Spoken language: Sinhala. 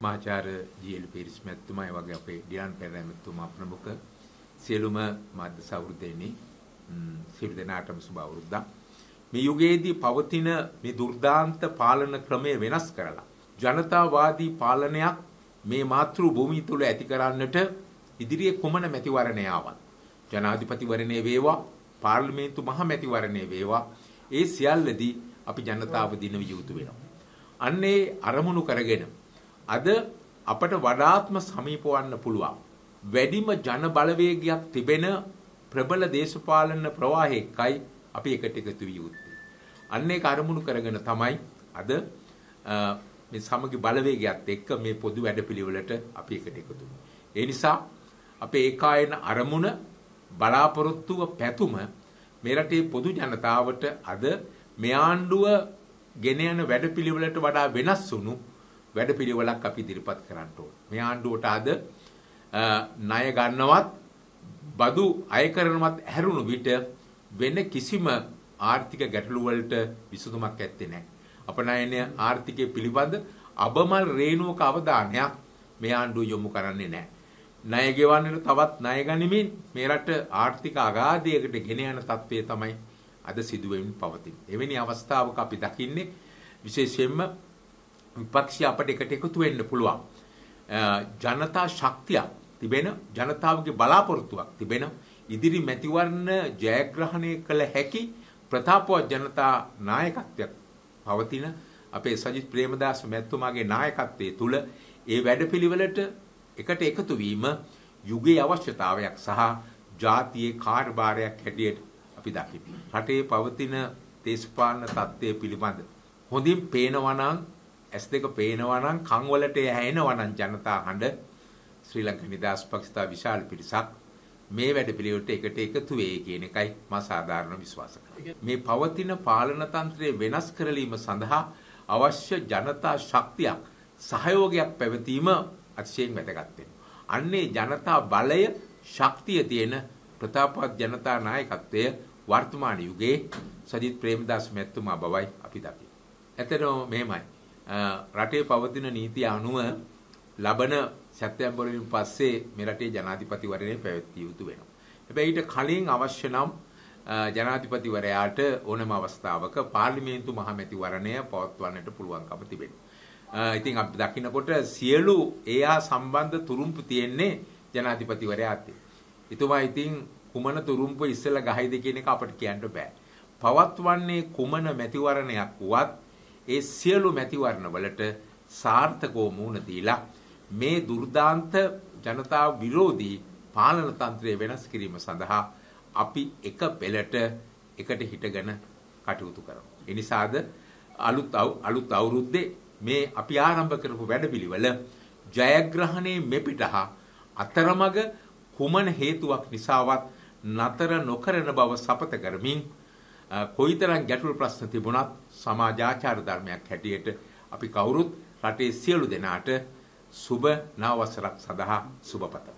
මාචාර්ය ජී.එල්. පීරිස් මැතිතුමා ඒ වගේ අපේ ඩිලන් පෙරේරා මැතිතුමා ප්‍රමුඛ සියලුම මාධ්‍ය සහෘදයනි සියලු දෙනාටම සුබ අවුරුද්දක්. මේ යුගයේදී පවතින මේ දුර්දාන්ත පාලන ක්‍රමය වෙනස් කරලා ජනතාවාදී පාලනයක් මේ මාතෘ භූමිය තුල ඇති කරන්නට ඉදිරියේ කුමන මැතිවරණය ආවත් ජනාධිපතිවරණය වේවා පාර්ලිමේන්තු මහ මැතිවරණය වේවා ඒ සියල්ලදී අපි ජනතාව දිනවිය යුතු වෙනවා. අන්නේ අරමුණු කරගෙන අද අපට වඩාත්ම සමීපවන්න පුළුවන් වැඩිම ජන බලවේගයක් තිබෙන ප්‍රබල දේශපාලන ප්‍රවාහයකයි අපි එකට එකතු විය යුත්තේ. අන්න ඒක අරමුණු කරගෙන තමයි අද මේ සමගි බලවේගයත් එක්ක මේ පොදු වැඩපිළිවෙලට අපි එකට එකතු ඒ නිසා අපේ ඒකායන අරමුණ බලාපොරොත්තුව පැතුම මේ රටේ පොදු ජනතාවට අද මේ ආණ්ඩුව ගෙන යන වැඩපිළිවෙලට වඩා වෙනස් වුණු වැඩපිළිවෙලක් අපි ඉදිරිපත් කරන්න ඕන. මේ ආණ්ඩුවට අද ණය ගන්නවත් බදු අය කරනවත් හැරුණු විට වෙන කිසිම ආර්ථික ගැටලු වලට විසඳුමක් ඇත්තේ නැහැ. අපනයන ආර්ථිකය පිළිබඳ අබමල් රේණුවක අවධානයක් මේ ආණ්ඩුව යොමු කරන්නේ නැහැ. ණය ගෙවන්නට තවත් ණය ගනිමින් මේ රට ආර්ථික අගාධයකට ගෙන යන තත්ත්වය තමයි අද සිදුවෙමින් පවතින්නේ. එවැනි අවස්ථාවක අපි දකින්නේ විශේෂයෙන්ම විපක්ෂය අපට එකට එකතු වෙන්න පුළුවන්. ජනතා ශක්තියක් තිබෙන ජනතාවගේ බලාපොරොත්තුවක් තිබෙන ඉදිරි මැතිවරණ ජයග්‍රහණය කළ හැකි ප්‍රතාපවත් ජනතා නායකත්වයක් පවතින අපේ සජිත් ප්‍රේමදාස මැතිතුමාගේ නායකත්වයේ තුල ඒ වැඩපිළිවෙලට එකට එකතු වීම යුගයේ අවශ්‍යතාවයක් සහ ජාතියේ කාර්යභාරයක් හැටියට අපි දකිමු. රටේ පවතින දේශපාලන තත්ත්වය පිළිබඳ හොඳින් පේනවා නම් S2 පේනවා නම් කන් වලට ඇහෙනවා නම් ජනතා හඬ ශ්‍රී ලංකා නිදහස් පක්ෂතා විශාල පිරිසක් මේ වැඩපිළිවෙලට එකට එකතු වෙයි කියන එකයි මා සාධාරණ විශ්වාස මේ පවතින පාලන තන්ත්‍රය වෙනස් කරලීම සඳහා අවශ්‍ය ජනතා ශක්තියක් සහයෝගයක් පැවතීම අතිශයින් වැදගත් අන්නේ ජනතා බලය ශක්තිය තියෙන ප්‍රතාපවත් ජනතා නායකත්වය වර්තමාන යුගයේ සජිත් ප්‍රේමදාස මැතිතුමා බවයි අපි දකින්නේ. ඇත්තටම මෙහෙමයි. රටේ පවතින නීතිය අනුව ලබන සැප්තැම්බර් පස්සේ මේ රටේ ජනාධිපතිවරණය පැවැත්විය යුතු වෙනවා. හැබැයි ඊට කලින් අවශ්‍ය නම් ජනාධිපතිවරයාට ඕනෑම අවස්ථාවක පාර්ලිමේන්තු මහමැතිවරණය පවත්වන්නට පුළුවන්කම තිබෙනවා. ඉතින් අපි දකින්නකොට සියලු එයා සම්බන්ධ තුරුම්පු තියෙන්නේ ජනාධිපතිවරයා අතේ. එතුමා ඉතින් කුමන තුරුම්පු ඉස්සෙල්ලා ගහයිද කියන එක අපිට කියන්න බෑ. පවත්වන්නේ කුමන මැතිවරණයක් වුවත් ඒ සියලු මැතිවරණ වලට සාර්ථකව මුහුණ දීලා මේ දුර්දාන්ත ජනතා විරෝධී පාලන තන්ත්‍රය වෙනස් කිරීම සඳහා අපි එක පෙළට එකට හිටගෙන කටයුතු කරමු. ඒ නිසාද අලුත් අලුත් අවුරුද්දේ මේ අපි ආරම්භ කරපු වැඩපිළිවෙල ජයග්‍රහණයේ මෙපිටහ අතරමඟ කුමන හේතුවක් නිසාවත් නතර නොකරන බව සපත කරමින් කොයිතරම් ගැටළු ප්‍රශ්න තිබුණත් සමාජාචාර ධර්මයක් හැටියට අපි කවුරුත් රටේ සියලු දෙනාට සුබ නව වසරක් සඳහා සුබ පතමු.